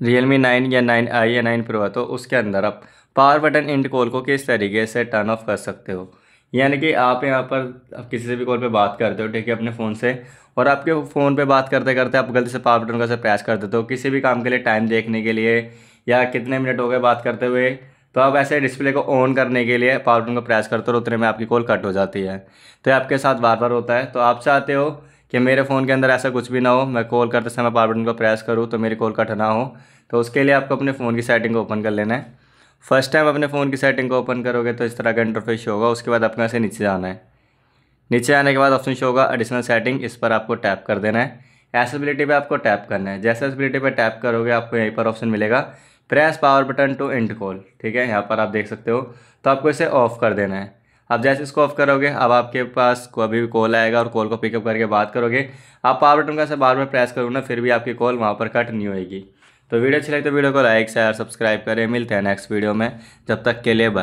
Real me nine या nine i या nine pro है तो उसके अंदर आप पावर बटन इंड कॉल को किस तरीके से टर्न ऑफ़ कर सकते हो? यानी कि आप यहाँ पर, आप किसी से भी कॉल पे बात करते हो, ठीक है, अपने फ़ोन से, और आपके फ़ोन पे बात करते करते आप गलती से पावर बटन का से प्रेस कर देते हो, किसी भी काम के लिए टाइम देखने के लिए, या कितने मिनट हो गए बात करते हुए तो आप ऐसे डिस्प्ले को ऑन करने के लिए पावर बटन को प्रेस करते हो उतने में आपकी कॉल कट हो जाती है। तो आपके साथ बार बार होता है। तो आप चाहते हो कि मेरे फ़ोन के अंदर ऐसा कुछ भी ना हो, मैं कॉल करते समय पावर बटन को प्रेस करूँ तो मेरी कॉल कट ना हो। तो उसके लिए आपको अपने फ़ोन की सेटिंग को ओपन कर लेना है। फ़र्स्ट टाइम अपने फ़ोन की सेटिंग को ओपन करोगे तो इस तरह का इंटरफेस होगा। उसके बाद आपको ऐसे नीचे जाना है। नीचे आने के बाद ऑप्शन शो होगा एडिशनल सेटिंग, इस पर आपको टैप कर देना है। एसेबिलिटी पे आपको टैप करना है। जैसे एसेबिलिटी पे टैप करोगे, आपको यहीं पर ऑप्शन मिलेगा, press power button to end call. ठीक है, यहाँ पर आप देख सकते हो। तो आपको इसे ऑफ़ कर देना है। अब जैसे इसको ऑफ़ करोगे, अब आपके पास कभी भी कॉल आएगा और कॉल को पिकअप करके बात करोगे। आप पावर बटन का से बार बार प्रेस करोगे ना, फिर भी आपकी कॉल वहाँ पर कट नहीं होएगी। तो वीडियो अच्छी लगी तो वीडियो को लाइक शेयर सब्सक्राइब करें। मिलते हैं नेक्स्ट वीडियो में। जब तक के लिए बाय